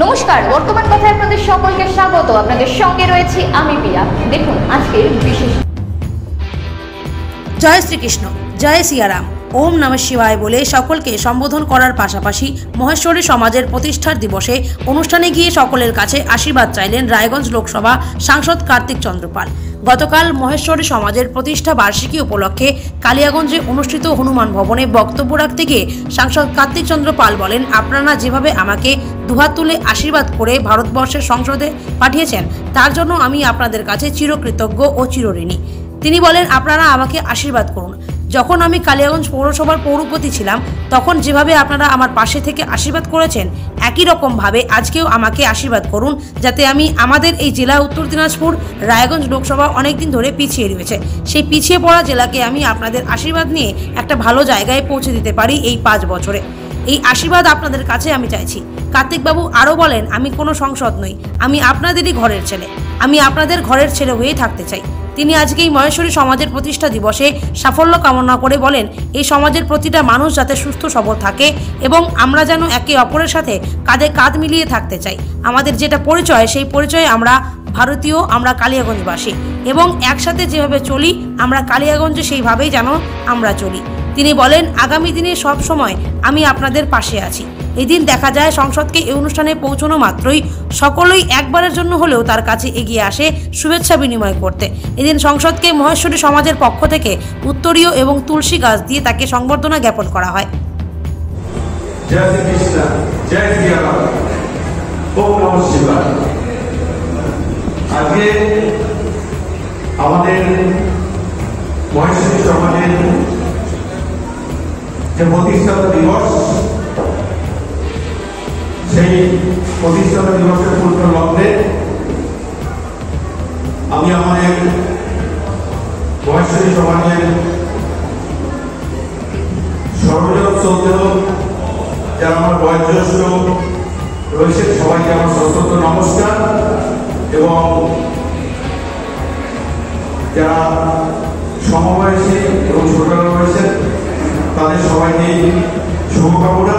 নমস্কার, বর্তমান কথায় আপনাদের সকলকে স্বাগত। আপনাদের সঙ্গে রয়েছি আমি পিয়া দেখুন, আজকের বিশেষ জয় শ্রীকৃষ্ণ, জয় সিয়ারাম। ওম নম শিবায় বলে সকলকে সম্বোধন করার পাশাপাশি মহেশ্বরী সমাজের প্রতিষ্ঠার দিবসে অনুষ্ঠানে গিয়ে সকলের কাছে আশীর্বাদ চাইলেন রায়গঞ্জ লোকসভা সাংসদ কার্তিক চন্দ্রপাল। গতকাল মহেশ্বরী সমাজের প্রতিষ্ঠা বার্ষিকী উপলক্ষে কালিয়াগঞ্জে অনুষ্ঠিত হনুমান ভবনে বক্তব্য রাখতে গিয়ে সাংসদ কার্তিক চন্দ্র পাল বলেন, আপনারা যেভাবে আমাকে দুহাত তুলে আশীর্বাদ করে ভারতবর্ষের সংসদে পাঠিয়েছেন, তার জন্য আমি আপনাদের কাছে চিরকৃতজ্ঞ ও চিরঋণী। তিনি বলেন, আপনারা আমাকে আশীর্বাদ করুন। যখন আমি কালিয়াগঞ্জ পৌরসভার পৌরপতি ছিলাম, তখন যেভাবে আপনারা আমার পাশে থেকে আশীর্বাদ করেছেন, একই রকমভাবে আজকেও আমাকে আশীর্বাদ করুন যাতে আমি আমাদের এই জেলা উত্তর দিনাজপুর রায়গঞ্জ লোকসভা অনেকদিন ধরে পিছিয়ে রয়েছে। সেই পিছিয়ে পড়া জেলাকে আমি আপনাদের আশীর্বাদ নিয়ে একটা ভালো জায়গায় পৌঁছে দিতে পারি এই পাঁচ বছরে। এই আশীর্বাদ আপনাদের কাছে আমি চাইছি। কার্তিকবাবু আরও বলেন, আমি কোনো সংসদ নই, আমি আপনাদেরই ঘরের ছেলে। আমি আপনাদের ঘরের ছেলে হয়েই থাকতে চাই। তিনি আজকে এই মহেশ্বরী সমাজের প্রতিষ্ঠা দিবসে সাফল্য কামনা করে বলেন, এই সমাজের প্রতিটা মানুষ যাতে সুস্থ, সবল থাকে এবং আমরা যেন একে অপরের সাথে কাঁধে কাঁধ মিলিয়ে থাকতে চাই। আমাদের যেটা পরিচয়, সেই পরিচয়ে আমরা ভারতীয়, আমরা কালিয়াগঞ্জবাসী এবং একসাথে যেভাবে চলি, আমরা কালিয়াগঞ্জে সেইভাবেই যেন আমরা চলি। তিনি বলেন, আগামী দিনে সব সময় আমি আপনাদের পাশে আছি। এদিন দেখা যায় সংসদকে এই অনুষ্ঠানে পৌঁছানো মাত্রই সকলেই একবারের জন্য হলেও তার কাছে এগিয়ে আসে শুভেচ্ছা বিনিময় করতে। এদিন সংসদকে মহেশ্বরী সমাজের পক্ষ থেকে উত্তরীয় এবং তুলসী গাছ দিয়ে তাকে সংবর্ধনা জ্ঞাপন করা হয়। আজকে আমাদের মহেশ্বরী সমাজের যে প্রতিষ্ঠাতা দিবস, সেই প্রতিষ্ঠাতা দিবসের পূর্ণ লগ্নে আমি আমাদের মহেশ্বরী সমাজের সর্বজন শ্রদ্ধেয় যারা আমার বয়োজ্যেষ্ঠ রয়েছেন, সবাইকে আমার সশস্ত্র নমস্কার। এবং যারা সমবয়সী এবং ছোটরা রয়েছেন তাদের সবাইকে শুভকামনা।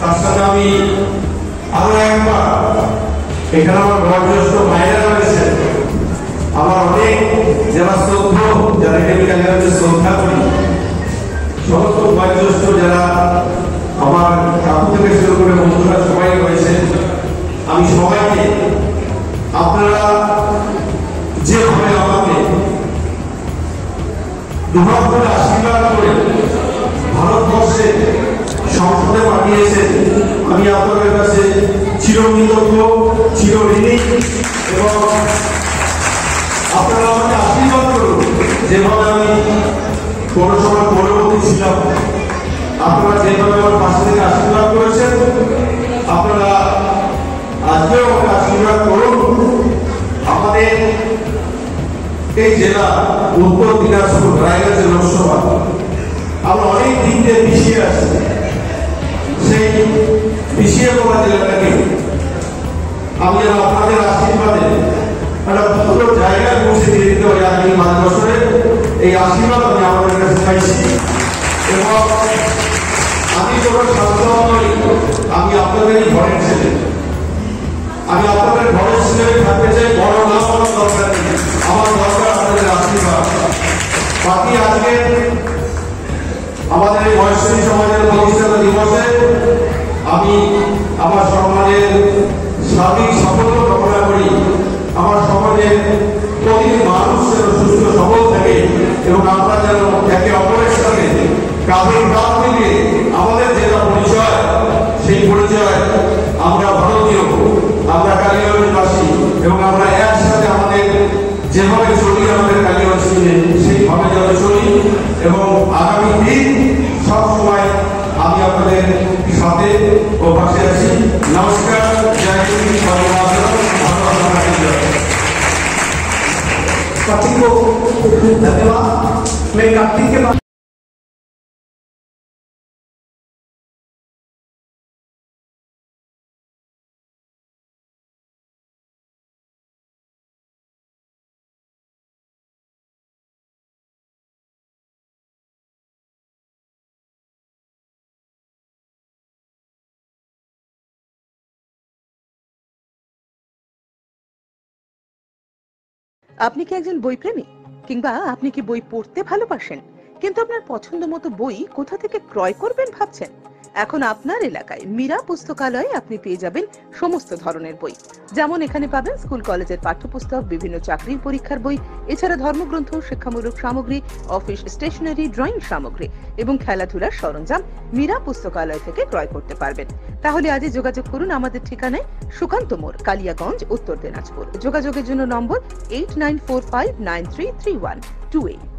তার সাথে আমি আরও একবার, এখানে আমার বয়োজ্যেষ্ঠ ভাইরা রয়েছেন। আমার অনেক যারা শ্রদ্ধ, যারা এখানে শ্রদ্ধা করি, সমস্ত বয়োজ্যেষ্ঠ যারা আমার কাকু থেকে শুরু করে বন্ধুরা সবাই রয়েছে আমি সবাইকে, আপনারা যেভাবে আমাকে দুহাত করে আশীর্বাদ করে সংসদে পাঠিয়েছেন আমি আপনাদের কাছে চিরকৃতজ্ঞ, চিরঋণী এবং আপনারা আমাকে আশীর্বাদ করুন। যেভাবে আমি পৌরসভার পরবর্তী ছিলাম, আপনারা যেভাবে আমার পাশে থেকে আশীর্বাদ করেছেন, আপনারা আজকেও আমাকে আশীর্বাদ করুন। আমাদের এই জেলা উত্তর দিনাজপুর রায়গঞ্জ লোকসভা আমরা অনেক দিক দিয়ে পিছিয়ে আসছি সেই পিছিয়ে পড়া জেলাটাকে আমি যেন আপনাদের আশীর্বাদে একটা ভালো জায়গায় পৌঁছে দিয়ে দিতে পারি আগামী পাঁচ বছরে। এই আশীর্বাদ আমি আমাদের কাছে চাইছি। এবং আমি যখন ছাত্র নই আমি আপনাদেরই ঘরের ছেলে। আমি আপনাদের ঘরের ছেলে থাকতে চাই, বড় না বড় দরকার আমার দরকার আপনাদের আশীর্বাদ। বাকি আজকে আমাদের এই মহেশ্বরী সমাজের প্রতিষ্ঠাতা দিবসে আমি আমার সমাজের সার্বিক সাফল্য কামনা করি। আমার সমাজের প্রতিটি মানুষ যেন সুস্থ, সবল থাকে এবং আমরা যেন একে অপরের সাথে কাঁধে কাঁধ মিলিয়ে আমাদের যেটা পরিচয়, সেই পরিচয় আমরা সাথে ও পাশে আছি নমস্কার জয় হিন্দ বন্দে মাতরম, ভারত মাতা কি জয়। कार्तिक को धन्यवाद मैं कार्तिक के बाद আপনি কি একজন বইপ্রেমী কিংবা আপনি কি বই পড়তে ভালোবাসেন? কিন্তু আপনার পছন্দ মতো বই কোথা থেকে ক্রয় করবেন ভাবছেন? এখন আপনার এলাকায় মীরা পুস্তকালয়ে আপনি পেয়ে যাবেন সমস্ত ধরনের বই। যেমন এখানে পাবেন স্কুল কলেজের পাঠ্যপুস্তক, বিভিন্ন চাকরির পরীক্ষার বই, এছাড়া ধর্মগ্রন্থ, শিক্ষামূলক সামগ্রী, অফিস স্টেশনারি, ড্রয়িং সামগ্রী এবং খেলাধুলার সরঞ্জাম মীরা পুস্তকালয় থেকে ক্রয় করতে পারবেন। তাহলে আজই যোগাযোগ করুন আমাদের ঠিকানায় সুকান্ত মোড়, কালিয়াগঞ্জ, উত্তর দিনাজপুর। যোগাযোগের জন্য number eight nine four five nine three three one two eight